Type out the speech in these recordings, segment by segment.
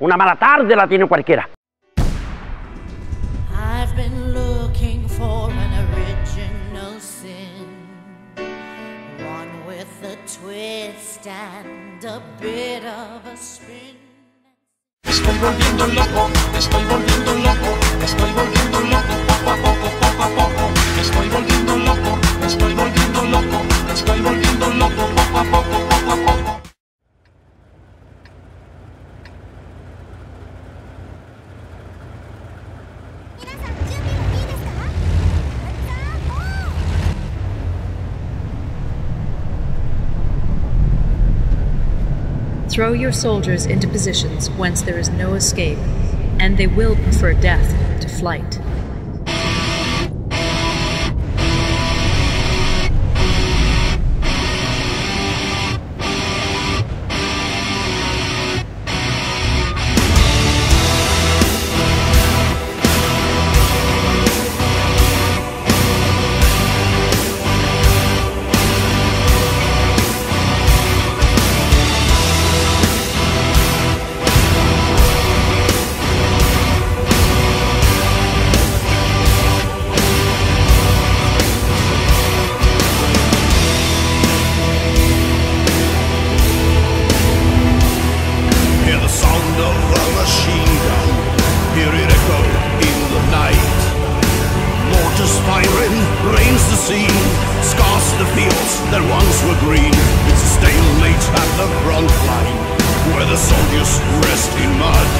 Una mala tarde la tiene cualquiera. I've been looking for an original sin, one with a twist and a bit of a spin. Estoy volviendo loco, estoy volviendo loco, estoy volviendo loco, poco a poco, poco a poco. Estoy volviendo loco, estoy volviendo loco, estoy volviendo loco, poco a poco, poco a poco. Throw your soldiers into positions whence there is no escape, and they will prefer death to flight. The. Scars the fields that once were green. It's a stalemate at the front line, where the soldiers rest in mud.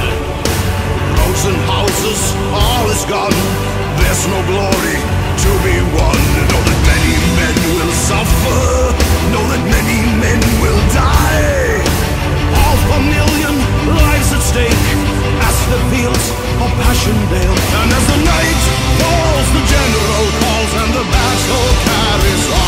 Roads and houses, all is gone. There's no glory to be won. Know that many men will suffer. Know that many men will die. Half a million lives at stake as the fields of Passchendaele. And as the night falls, the general battle carries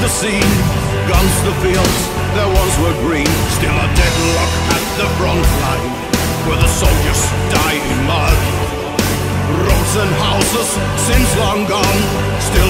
the scene. Guns the fields that once were green. Still a deadlock at the front line, where the soldiers die in mud. Roads and houses since long gone. Still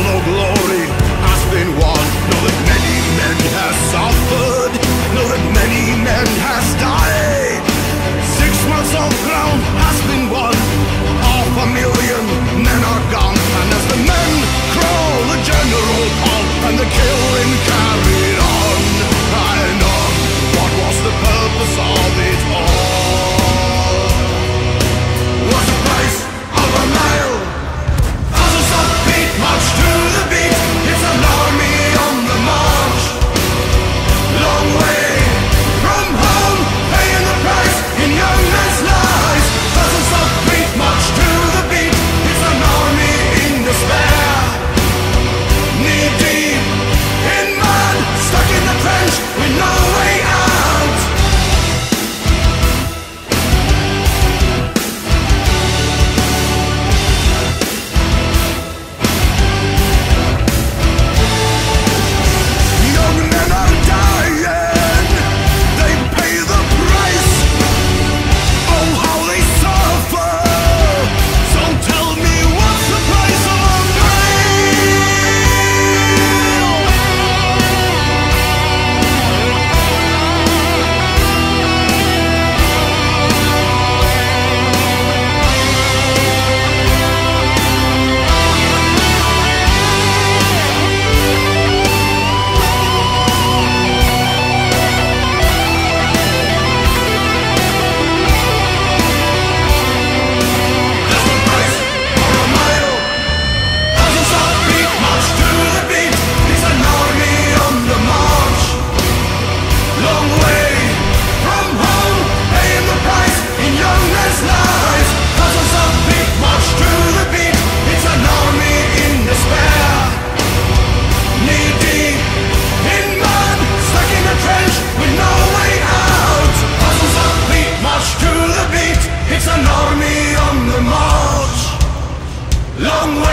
Long way.